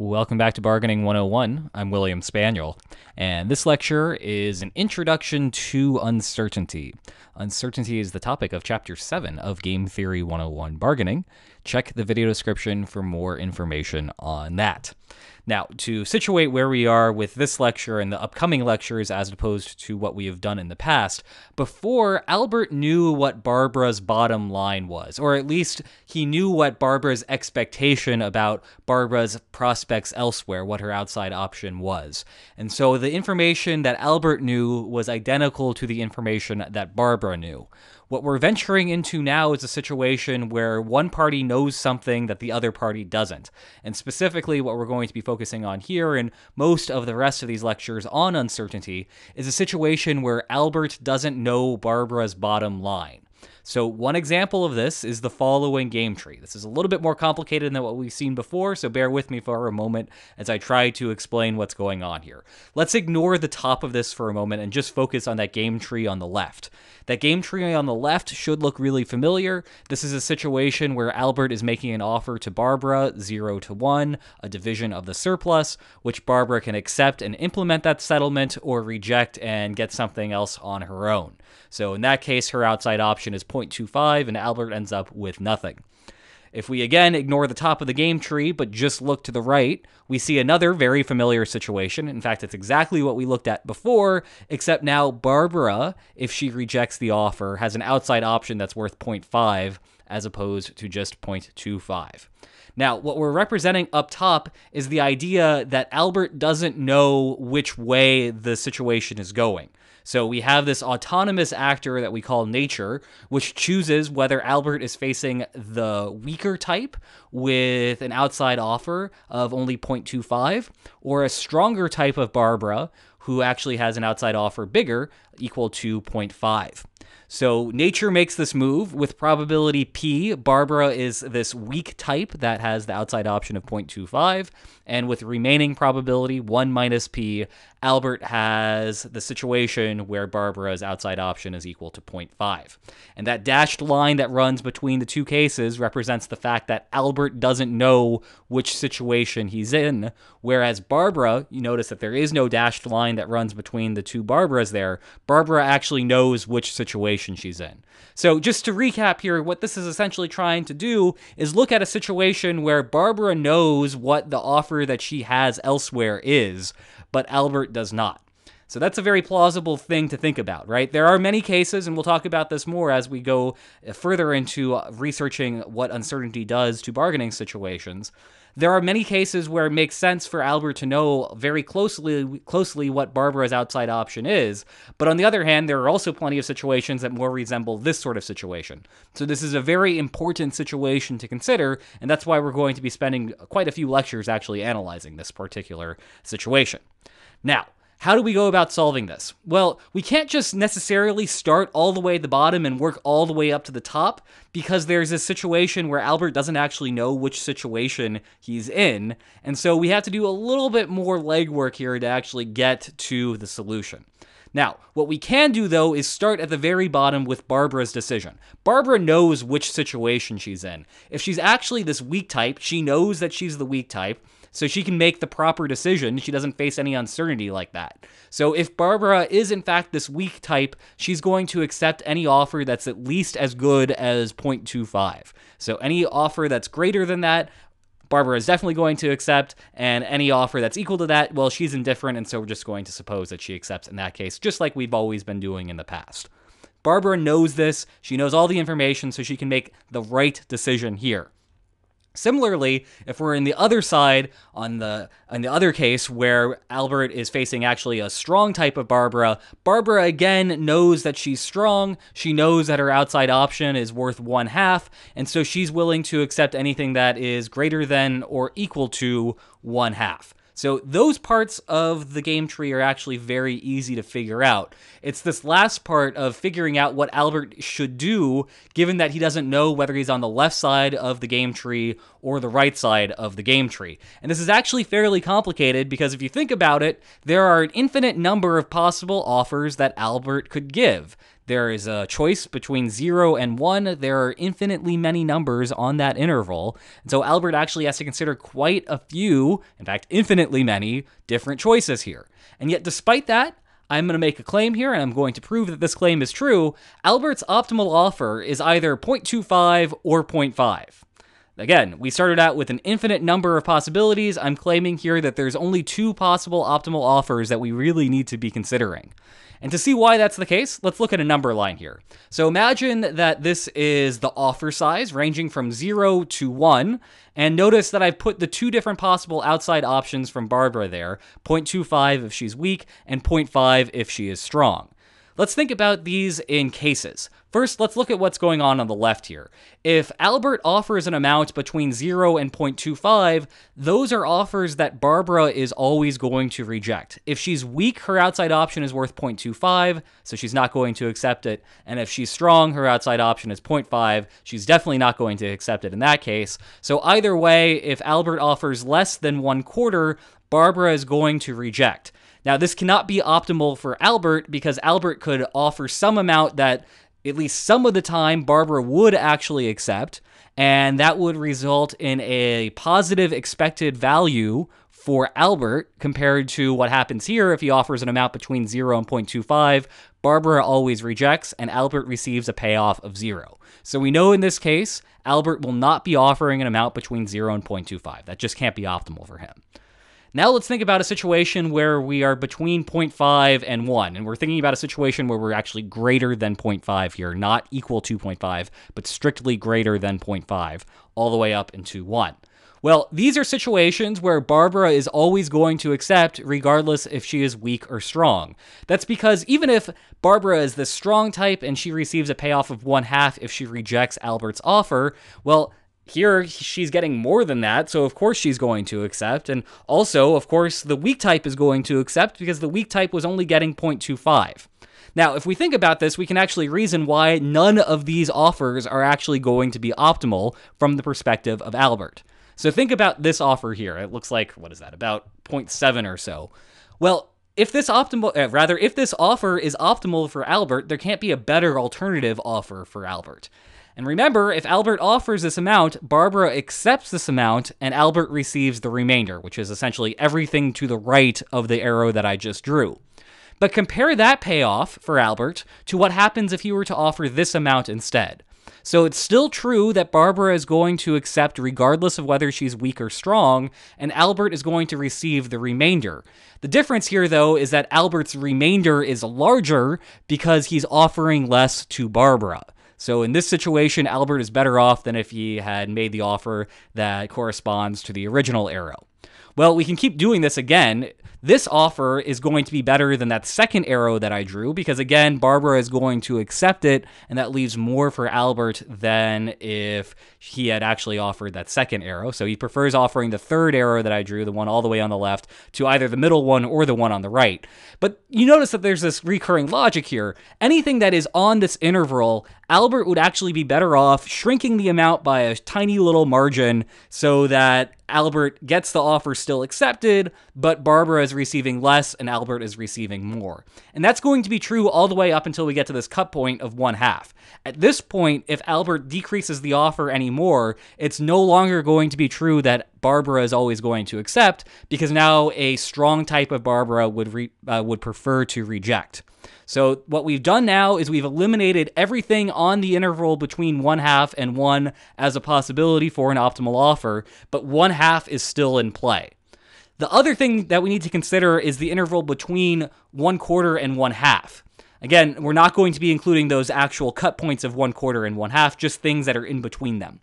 Welcome back to Bargaining 101. I'm William Spaniel, and this lecture is an introduction to uncertainty. Uncertainty is the topic of Chapter 7 of Game Theory 101 Bargaining. Check the video description for more information on that. Now, to situate where we are with this lecture and the upcoming lectures as opposed to what we have done in the past, before Albert knew what Barbara's bottom line was, or at least he knew what Barbara's expectation about Barbara's prospects elsewhere, what her outside option was. And so the information that Albert knew was identical to the information that Barbara knew. What we're venturing into now is a situation where one party knows something that the other party doesn't. And specifically, what we're going to be focusing on here and most of the rest of these lectures on uncertainty is a situation where Albert doesn't know Barbara's bottom line. So, one example of this is the following game tree. This is a little bit more complicated than what we've seen before, so bear with me for a moment as I try to explain what's going on here. Let's ignore the top of this for a moment and just focus on that game tree on the left. That game tree on the left should look really familiar. This is a situation where Albert is making an offer to Barbara, 0 to 1, a division of the surplus, which Barbara can accept and implement that settlement or reject and get something else on her own. So in that case, her outside option is 0.25, and Albert ends up with nothing. If we again ignore the top of the game tree but just look to the right, we see another very familiar situation. In fact, it's exactly what we looked at before, except now Barbara, if she rejects the offer, has an outside option that's worth 0.5 as opposed to just 0.25. Now, what we're representing up top is the idea that Albert doesn't know which way the situation is going. So we have this autonomous actor that we call nature, which chooses whether Albert is facing the weaker type with an outside offer of only 0.25 or a stronger type of Barbara who actually has an outside offer bigger equal to 0.5. So nature makes this move with probability P. Barbara is this weak type that has the outside option of 0.25. And with remaining probability 1 minus P, Albert has the situation where Barbara's outside option is equal to 0.5. And that dashed line that runs between the two cases represents the fact that Albert doesn't know which situation he's in, whereas Barbara, you notice that there is no dashed line that runs between the two Barbaras there. Barbara actually knows which situation she's in. So, just to recap here, what this is essentially trying to do is look at a situation where Barbara knows what the offer that she has elsewhere is, but Albert does not. So that's a very plausible thing to think about, right? There are many cases, and we'll talk about this more as we go further into researching what uncertainty does to bargaining situations. There are many cases where it makes sense for Albert to know very closely closely what Barbara's outside option is, but on the other hand, there are also plenty of situations that more resemble this sort of situation. So this is a very important situation to consider, and that's why we're going to be spending quite a few lectures actually analyzing this particular situation. Now, how do we go about solving this? Well, we can't just necessarily start all the way at the bottom and work all the way up to the top because there's a situation where Albert doesn't actually know which situation he's in. And so we have to do a little bit more legwork here to actually get to the solution. Now, what we can do though is start at the very bottom with Barbara's decision. Barbara knows which situation she's in. If she's actually this weak type, she knows that she's the weak type so she can make the proper decision. She doesn't face any uncertainty like that. So if Barbara is in fact this weak type, she's going to accept any offer that's at least as good as 0.25. So any offer that's greater than that, Barbara is definitely going to accept, and any offer that's equal to that, well, she's indifferent, and so we're just going to suppose that she accepts in that case, just like we've always been doing in the past. Barbara knows this. She knows all the information, so she can make the right decision here. Similarly, if we're in the other side on the in the other case where Albert is facing actually a strong type of Barbara, Barbara again knows that she's strong. She knows that her outside option is worth one half, and so she's willing to accept anything that is greater than or equal to one half. So those parts of the game tree are actually very easy to figure out. It's this last part of figuring out what Albert should do, given that he doesn't know whether he's on the left side of the game tree or the right side of the game tree. And this is actually fairly complicated because if you think about it, there are an infinite number of possible offers that Albert could give. There is a choice between 0 and 1. There are infinitely many numbers on that interval. And so Albert actually has to consider quite a few, in fact, infinitely many different choices here. And yet, despite that, I'm going to make a claim here, and I'm going to prove that this claim is true. Albert's optimal offer is either 0.25 or 0.5. Again, we started out with an infinite number of possibilities. I'm claiming here that there's only two possible optimal offers that we really need to be considering. And to see why that's the case, let's look at a number line here. So imagine that this is the offer size ranging from 0 to 1, and notice that I've put the two different possible outside options from Barbara there 0.25 if she's weak, and 0.5 if she is strong. Let's think about these in cases. First, let's look at what's going on on the left here. If Albert offers an amount between 0 and 0.25, those are offers that Barbara is always going to reject. If she's weak, her outside option is worth 0.25, so she's not going to accept it. And if she's strong, her outside option is 0.5, she's definitely not going to accept it in that case. So either way, if Albert offers less than one quarter, Barbara is going to reject. Now, this cannot be optimal for Albert because Albert could offer some amount that at least some of the time Barbara would actually accept, and that would result in a positive expected value for Albert compared to what happens here if he offers an amount between 0 and 0.25. Barbara always rejects, and Albert receives a payoff of 0. So we know in this case, Albert will not be offering an amount between 0 and 0.25. That just can't be optimal for him. Now let's think about a situation where we are between 0.5 and 1, and we're thinking about a situation where we're actually greater than 0.5 here, not equal to 0.5, but strictly greater than 0.5, all the way up into 1. Well, these are situations where Barbara is always going to accept, regardless if she is weak or strong. That's because even if Barbara is the strong type and she receives a payoff of one half if she rejects Albert's offer, well, here, she's getting more than that, so of course she's going to accept. And also, of course, the weak type is going to accept because the weak type was only getting 0.25. Now, if we think about this, we can actually reason why none of these offers are actually going to be optimal from the perspective of Albert. So think about this offer here. It looks like, what is that, about 0.7 or so. Well, if this optimal, uh, rather, if this offer is optimal for Albert, there can't be a better alternative offer for Albert. And remember, if Albert offers this amount, Barbara accepts this amount, and Albert receives the remainder, which is essentially everything to the right of the arrow that I just drew. But compare that payoff for Albert to what happens if he were to offer this amount instead. So it's still true that Barbara is going to accept regardless of whether she's weak or strong, and Albert is going to receive the remainder. The difference here, though, is that Albert's remainder is larger because he's offering less to Barbara. So in this situation, Albert is better off than if he had made the offer that corresponds to the original arrow. Well, we can keep doing this again. This offer is going to be better than that second arrow that I drew because, again, Barbara is going to accept it, and that leaves more for Albert than if he had actually offered that second arrow. So he prefers offering the third arrow that I drew, the one all the way on the left, to either the middle one or the one on the right. But you notice that there's this recurring logic here. Anything that is on this interval, Albert would actually be better off shrinking the amount by a tiny little margin so that Albert gets the offer still accepted, but Barbara is receiving less and Albert is receiving more. And that's going to be true all the way up until we get to this cut point of one half. At this point, if Albert decreases the offer anymore, it's no longer going to be true that Barbara is always going to accept because now a strong type of Barbara would re- uh, would prefer to reject. So what we've done now is we've eliminated everything on the interval between one half and one as a possibility for an optimal offer, but one half is still in play. The other thing that we need to consider is the interval between one quarter and one half. Again, we're not going to be including those actual cut points of one quarter and one half, just things that are in between them.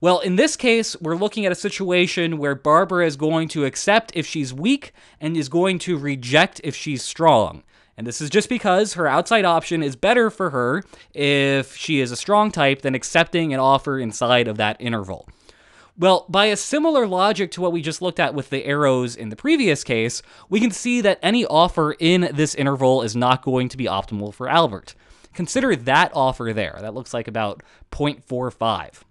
Well, in this case, we're looking at a situation where Barbara is going to accept if she's weak and is going to reject if she's strong. And this is just because her outside option is better for her if she is a strong type than accepting an offer inside of that interval. Well, by a similar logic to what we just looked at with the arrows in the previous case, we can see that any offer in this interval is not going to be optimal for Albert. Consider that offer there. That looks like about 0.45.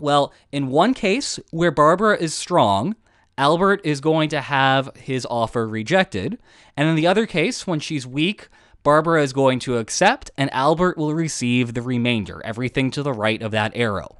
Well, in one case where Barbara is strong, Albert is going to have his offer rejected. And in the other case, when she's weak, Barbara is going to accept, and Albert will receive the remainder, everything to the right of that arrow.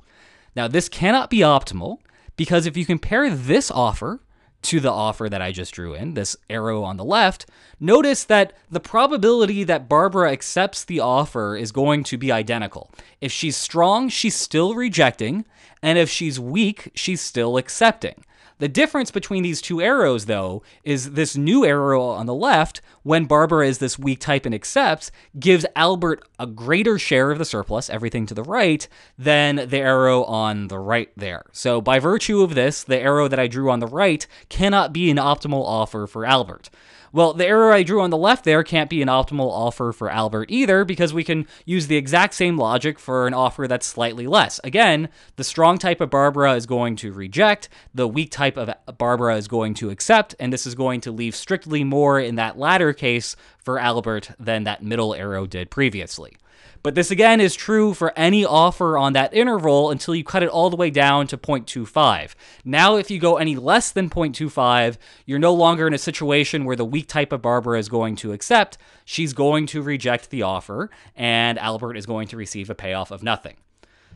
Now, this cannot be optimal because if you compare this offer to the offer that I just drew in, this arrow on the left, notice that the probability that Barbara accepts the offer is going to be identical. If she's strong, she's still rejecting, and if she's weak, she's still accepting. The difference between these two arrows, though, is this new arrow on the left, when Barbara is this weak type and accepts, gives Albert a greater share of the surplus, everything to the right, than the arrow on the right there. So, by virtue of this, the arrow that I drew on the right cannot be an optimal offer for Albert. Well, the arrow I drew on the left there can't be an optimal offer for Albert either because we can use the exact same logic for an offer that's slightly less. Again, the strong type of Barbara is going to reject, the weak type of Barbara is going to accept, and this is going to leave strictly more in that latter case for Albert than that middle arrow did previously. But this again is true for any offer on that interval until you cut it all the way down to 0.25. Now, if you go any less than 0.25, you're no longer in a situation where the weak type of Barbara is going to accept. She's going to reject the offer, and Albert is going to receive a payoff of nothing.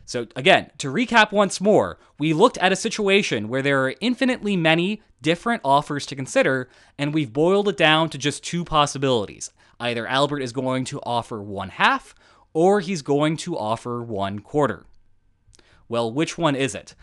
So, again, to recap once more, we looked at a situation where there are infinitely many different offers to consider, and we've boiled it down to just two possibilities. Either Albert is going to offer one half, or he's going to offer one quarter. Well, which one is it?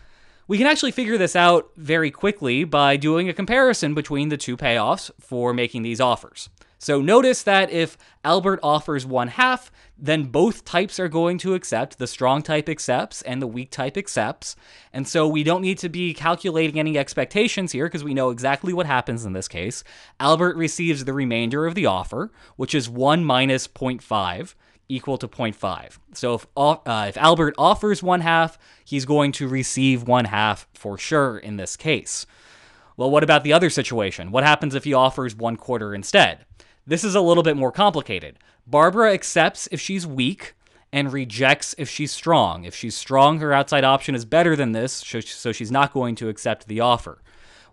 We can actually figure this out very quickly by doing a comparison between the two payoffs for making these offers. So notice that if Albert offers one half, then both types are going to accept. The strong type accepts and the weak type accepts. And so we don't need to be calculating any expectations here because we know exactly what happens in this case. Albert receives the remainder of the offer, which is 1 minus 0.5 equal to 0.5. So if, uh, if Albert offers one half, he's going to receive one half for sure in this case. Well, what about the other situation? What happens if he offers one quarter instead? This is a little bit more complicated. Barbara accepts if she's weak and rejects if she's strong. If she's strong, her outside option is better than this, so she's not going to accept the offer.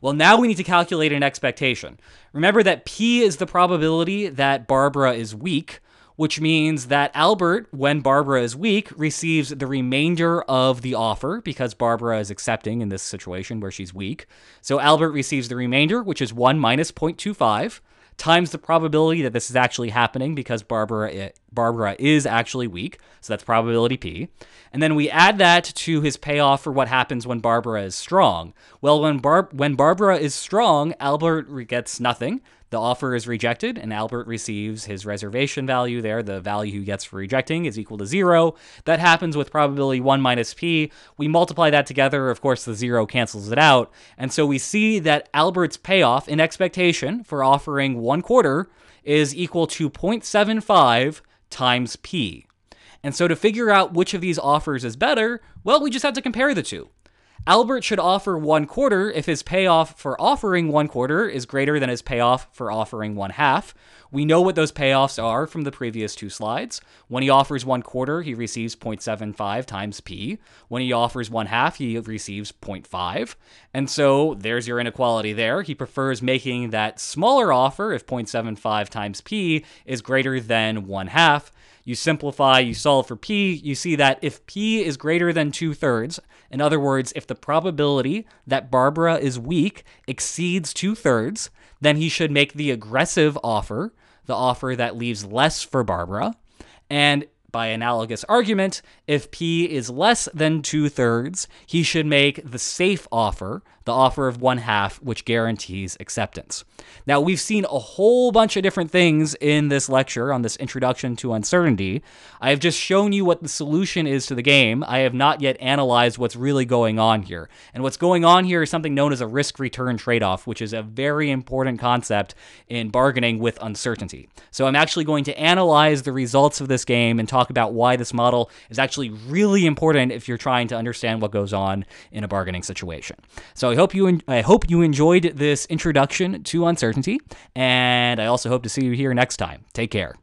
Well, now we need to calculate an expectation. Remember that P is the probability that Barbara is weak, which means that Albert, when Barbara is weak, receives the remainder of the offer because Barbara is accepting in this situation where she's weak. So Albert receives the remainder, which is 1 minus 0.25 times the probability that this is actually happening because Barbara Barbara is actually weak. So that's probability P. And then we add that to his payoff for what happens when Barbara is strong. Well, when Bar- when Barbara is strong, Albert gets nothing. The offer is rejected, and Albert receives his reservation value there. The value he gets for rejecting is equal to zero. That happens with probability 1 minus p. We multiply that together. Of course, the zero cancels it out. And so we see that Albert's payoff in expectation for offering one quarter is equal to 0.75 times p. And so to figure out which of these offers is better, well, we just have to compare the two. Albert should offer one quarter if his payoff for offering one quarter is greater than his payoff for offering one half. We know what those payoffs are from the previous two slides. When he offers one quarter, he receives 0.75 times P. When he offers one half, he receives 0.5. And so there's your inequality there. He prefers making that smaller offer if 0.75 times P is greater than one half you simplify, you solve for p, you see that if p is greater than two thirds, in other words, if the probability that Barbara is weak exceeds two thirds, then he should make the aggressive offer, the offer that leaves less for Barbara. And by analogous argument, if P is less than two thirds, he should make the safe offer, the offer of one half, which guarantees acceptance. Now, we've seen a whole bunch of different things in this lecture on this introduction to uncertainty. I have just shown you what the solution is to the game. I have not yet analyzed what's really going on here. And what's going on here is something known as a risk return trade off, which is a very important concept in bargaining with uncertainty. So, I'm actually going to analyze the results of this game and talk about why this model is actually really important if you're trying to understand what goes on in a bargaining situation. So, I hope you en- I hope you enjoyed this introduction to uncertainty, and I also hope to see you here next time. Take care.